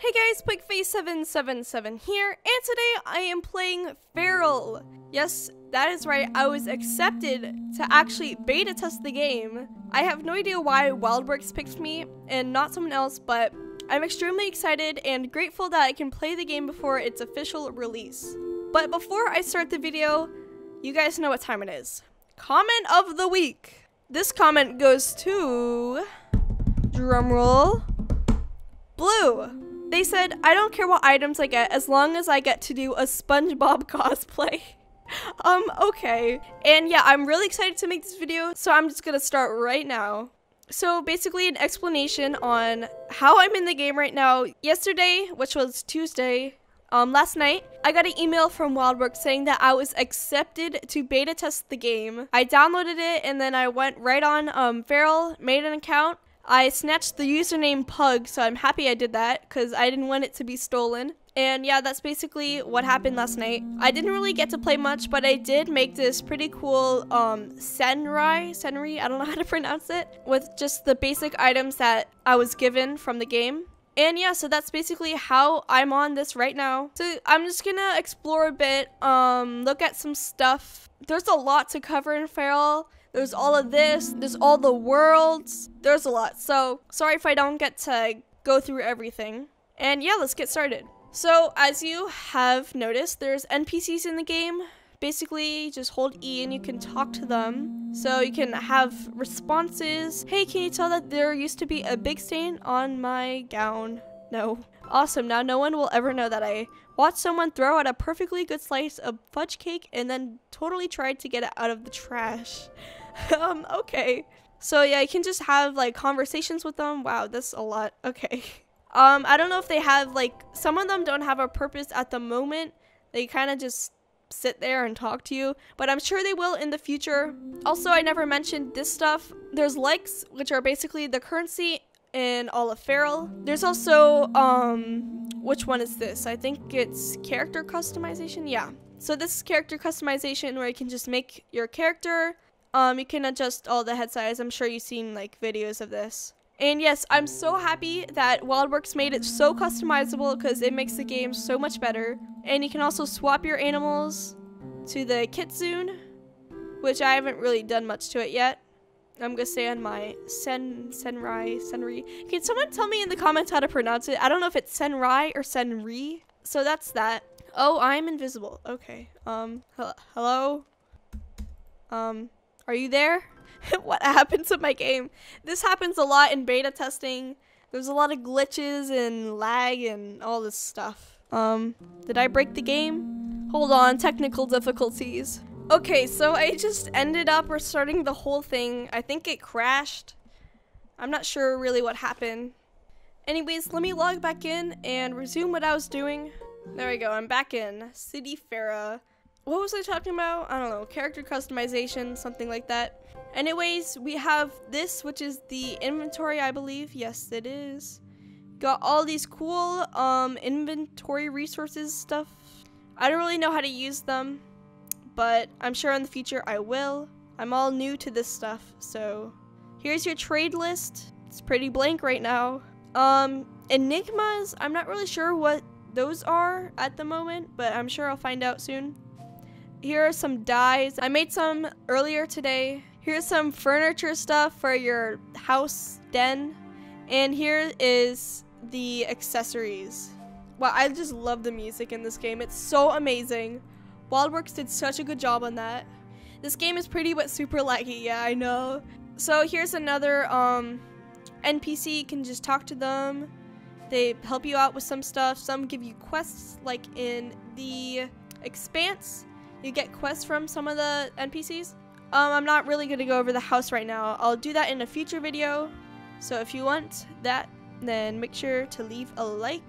Hey guys, PugFace777 here, and today I am playing Feral. Yes, that is right, I was accepted to actually beta test the game. I have no idea why Wildworks picked me and not someone else, but I'm extremely excited and grateful that I can play the game before its official release. But before I start the video, you guys know what time it is. Comment of the week. This comment goes to drumroll blue. They said, I don't care what items I get as long as I get to do a SpongeBob cosplay. um, okay. And yeah, I'm really excited to make this video, so I'm just gonna start right now. So basically an explanation on how I'm in the game right now. Yesterday, which was Tuesday, um, last night, I got an email from Wildworks saying that I was accepted to beta test the game. I downloaded it and then I went right on um, Feral, made an account, I snatched the username Pug, so I'm happy I did that because I didn't want it to be stolen. And yeah, that's basically what happened last night. I didn't really get to play much, but I did make this pretty cool um, Senrai, Senri, I don't know how to pronounce it, with just the basic items that I was given from the game. And yeah, so that's basically how I'm on this right now. So I'm just gonna explore a bit, um, look at some stuff. There's a lot to cover in Feral. There's all of this. There's all the worlds. There's a lot. So sorry if I don't get to go through everything. And yeah, let's get started. So as you have noticed, there's NPCs in the game. Basically, just hold E and you can talk to them. So you can have responses. Hey, can you tell that there used to be a big stain on my gown? No. Awesome, now no one will ever know that I watched someone throw out a perfectly good slice of fudge cake and then totally tried to get it out of the trash. um, okay. So yeah, you can just have like conversations with them. Wow, that's a lot. Okay. Um, I don't know if they have like some of them don't have a purpose at the moment. They kind of just sit there and talk to you, but I'm sure they will in the future. Also, I never mentioned this stuff. There's likes, which are basically the currency in all of Feral. There's also um which one is this? I think it's character customization. Yeah. So this is character customization where you can just make your character um, you can adjust all the head size. I'm sure you've seen like videos of this. And yes, I'm so happy that Wildworks made it so customizable because it makes the game so much better. And you can also swap your animals to the Kitsune, which I haven't really done much to it yet. I'm gonna say on my Sen Senrai Senri. Can someone tell me in the comments how to pronounce it? I don't know if it's Senrai or Senri. So that's that. Oh, I'm invisible. Okay. Um. Hello. Um. Are you there? what happened to my game? This happens a lot in beta testing. There's a lot of glitches and lag and all this stuff. Um, did I break the game? Hold on, technical difficulties. Okay, so I just ended up restarting the whole thing. I think it crashed. I'm not sure really what happened. Anyways, let me log back in and resume what I was doing. There we go, I'm back in. City Farah what was I talking about? I don't know, character customization, something like that. Anyways, we have this, which is the inventory, I believe. Yes, it is. Got all these cool um, inventory resources stuff. I don't really know how to use them, but I'm sure in the future I will. I'm all new to this stuff, so here's your trade list. It's pretty blank right now. Um, enigmas, I'm not really sure what those are at the moment, but I'm sure I'll find out soon. Here are some dyes. I made some earlier today. Here's some furniture stuff for your house den. And here is the accessories. Wow, I just love the music in this game. It's so amazing. Wildworks did such a good job on that. This game is pretty but super laggy, yeah, I know. So here's another um, NPC, you can just talk to them. They help you out with some stuff. Some give you quests, like in the Expanse. You get quests from some of the NPCs. Um, I'm not really going to go over the house right now. I'll do that in a future video. So if you want that, then make sure to leave a like.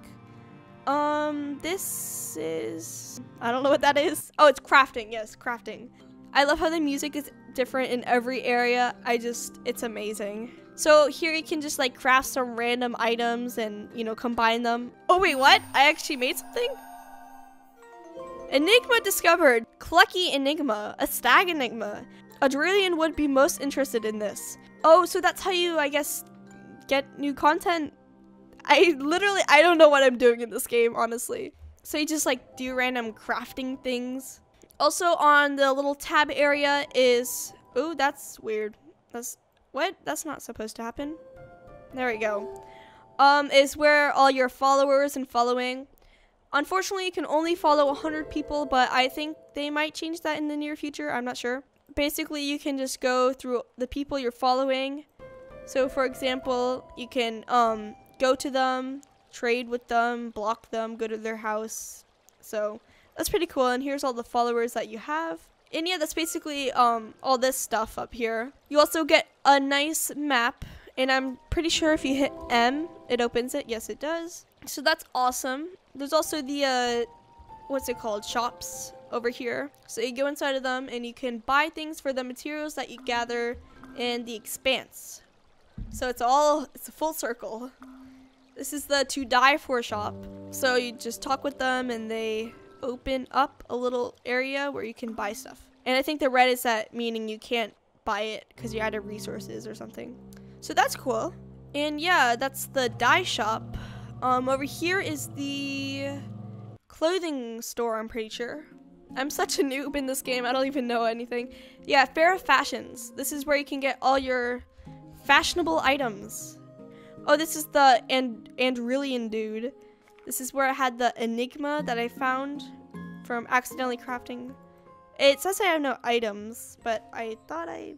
Um, this is... I don't know what that is. Oh, it's crafting. Yes, crafting. I love how the music is different in every area. I just... It's amazing. So here you can just like craft some random items and, you know, combine them. Oh, wait, what? I actually made something? Enigma discovered. Clucky Enigma. A stag Enigma. Adrillian would be most interested in this. Oh, so that's how you, I guess, get new content I literally, I don't know what I'm doing in this game, honestly. So you just like do random crafting things. Also on the little tab area is, oh, that's weird. That's, what? That's not supposed to happen. There we go. Um, is where all your followers and following. Unfortunately, you can only follow 100 people, but I think they might change that in the near future. I'm not sure. Basically, you can just go through the people you're following. So, for example, you can um, go to them, trade with them, block them, go to their house. So, that's pretty cool. And here's all the followers that you have. And yeah, that's basically um, all this stuff up here. You also get a nice map. And I'm pretty sure if you hit M, it opens it. Yes, it does. So that's awesome. There's also the, uh, what's it called? Shops over here. So you go inside of them and you can buy things for the materials that you gather in the expanse. So it's all, it's a full circle. This is the to die for shop. So you just talk with them and they open up a little area where you can buy stuff. And I think the red is that meaning you can't buy it because out of resources or something. So that's cool. And yeah, that's the die shop. Um, over here is the clothing store, I'm pretty sure. I'm such a noob in this game, I don't even know anything. Yeah, Farah Fashions. This is where you can get all your fashionable items. Oh, this is the and Andrillion dude. This is where I had the Enigma that I found from accidentally crafting. It says I have no items, but I thought I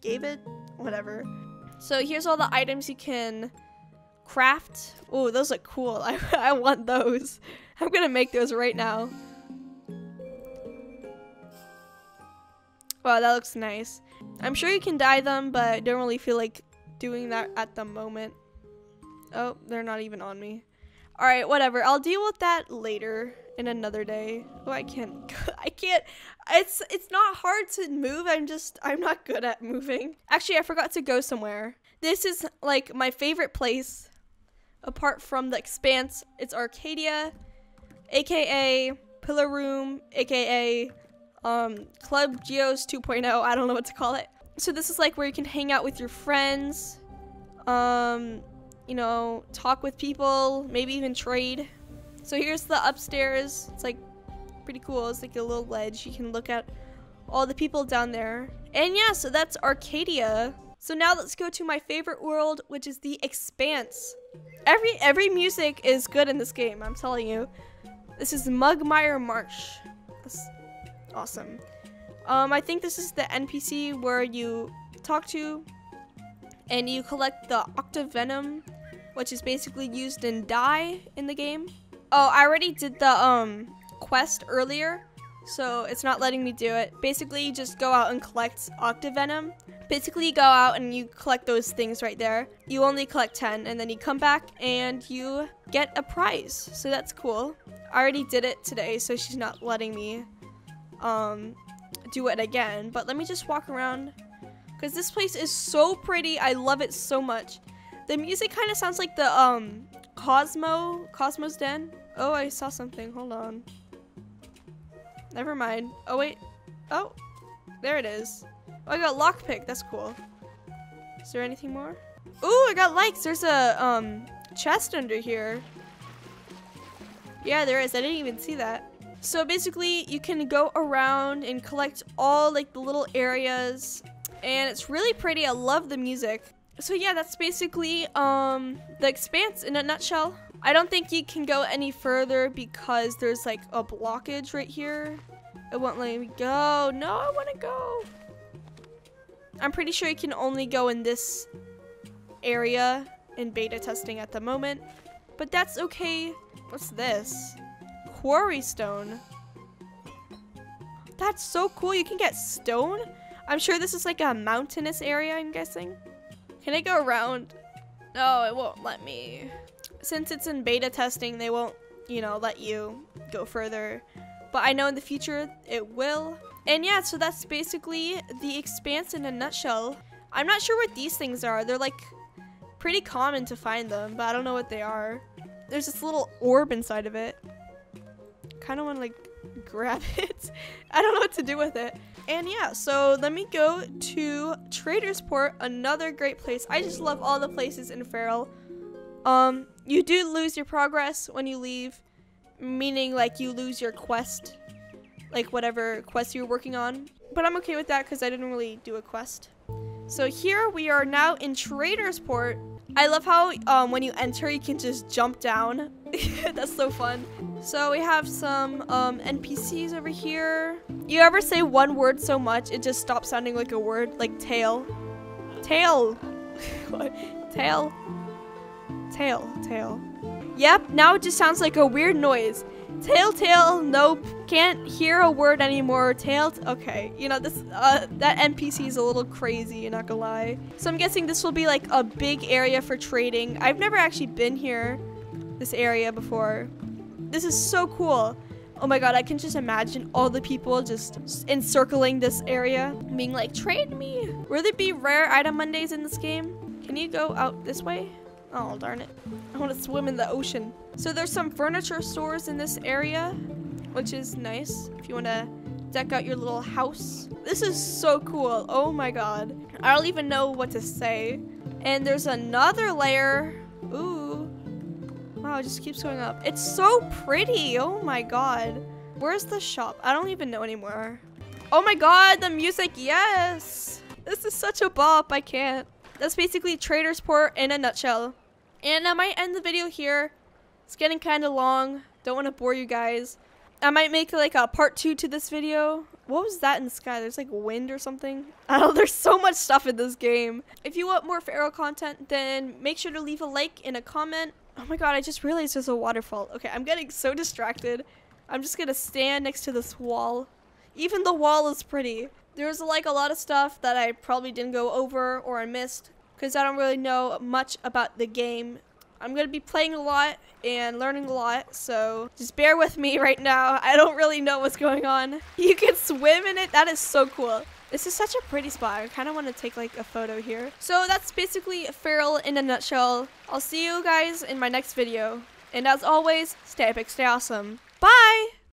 gave it. Whatever. So here's all the items you can craft. Oh, those look cool. I, I want those. I'm gonna make those right now. Wow, that looks nice. I'm sure you can dye them, but I don't really feel like doing that at the moment. Oh, they're not even on me. All right, whatever. I'll deal with that later in another day. Oh, I can't. I can't. It's it's not hard to move. I'm just I'm not good at moving. Actually, I forgot to go somewhere. This is like my favorite place apart from the expanse. It's Arcadia, aka Pillar Room, aka um Club Geos 2.0. I don't know what to call it. So this is like where you can hang out with your friends. Um you know, talk with people, maybe even trade. So here's the upstairs. It's like pretty cool. It's like a little ledge. You can look at all the people down there. And yeah, so that's Arcadia. So now let's go to my favorite world, which is the Expanse. Every every music is good in this game, I'm telling you. This is Mugmire Marsh. That's awesome. Um, I think this is the NPC where you talk to and you collect the Octavenom which is basically used in dye in the game. Oh, I already did the um quest earlier, so it's not letting me do it. Basically, you just go out and collect Octavenom. Basically, you go out and you collect those things right there. You only collect 10, and then you come back and you get a prize. So that's cool. I already did it today, so she's not letting me um, do it again. But let me just walk around because this place is so pretty. I love it so much. The music kind of sounds like the um Cosmo Cosmo's Den. Oh, I saw something. Hold on. Never mind. Oh wait. Oh, there it is. Oh, I got lockpick. That's cool. Is there anything more? Ooh, I got likes. There's a um chest under here. Yeah, there is. I didn't even see that. So basically, you can go around and collect all like the little areas, and it's really pretty. I love the music so yeah, that's basically um, the expanse in a nutshell. I don't think you can go any further because there's like a blockage right here. It won't let me go. No, I want to go. I'm pretty sure you can only go in this area in beta testing at the moment. But that's okay. What's this? Quarry stone. That's so cool. You can get stone. I'm sure this is like a mountainous area, I'm guessing. Can I go around? No, it won't let me. Since it's in beta testing, they won't, you know, let you go further. But I know in the future it will. And yeah, so that's basically the expanse in a nutshell. I'm not sure what these things are. They're like pretty common to find them, but I don't know what they are. There's this little orb inside of it. Kind of want to like grab it. I don't know what to do with it. And yeah, so let me go to Trader's Port, another great place. I just love all the places in Feral. Um, You do lose your progress when you leave, meaning like you lose your quest, like whatever quest you're working on. But I'm okay with that because I didn't really do a quest. So here we are now in Trader's Port. I love how um, when you enter, you can just jump down. That's so fun. So we have some um, NPCs over here. You ever say one word so much, it just stops sounding like a word, like tail. Tail. tail. Tail. Tail. Yep, now it just sounds like a weird noise. Tail, tail, nope. Can't hear a word anymore. Tail, okay. You know, this, uh, that NPC is a little crazy, you're not gonna lie. So I'm guessing this will be like a big area for trading. I've never actually been here, this area before. This is so cool. Oh my god, I can just imagine all the people just encircling this area, being like, trade me. Will there be rare item Mondays in this game? Can you go out this way? Oh, darn it. I want to swim in the ocean. So there's some furniture stores in this area, which is nice if you want to deck out your little house. This is so cool. Oh my god. I don't even know what to say. And there's another layer. Ooh. Wow, it just keeps going up. It's so pretty. Oh my god. Where's the shop? I don't even know anymore. Oh my god, the music. Yes. This is such a bop. I can't. That's basically Trader's Port in a nutshell. And I might end the video here. It's getting kind of long. Don't want to bore you guys. I might make like a part two to this video. What was that in the sky? There's like wind or something. I don't know. There's so much stuff in this game. If you want more Feral content, then make sure to leave a like and a comment. Oh my god, I just realized there's a waterfall. Okay, I'm getting so distracted. I'm just gonna stand next to this wall. Even the wall is pretty. There's like a lot of stuff that I probably didn't go over or I missed because I don't really know much about the game. I'm going to be playing a lot and learning a lot, so just bear with me right now. I don't really know what's going on. You can swim in it. That is so cool. This is such a pretty spot. I kind of want to take like a photo here. So that's basically Feral in a nutshell. I'll see you guys in my next video. And as always, stay epic, stay awesome. Bye!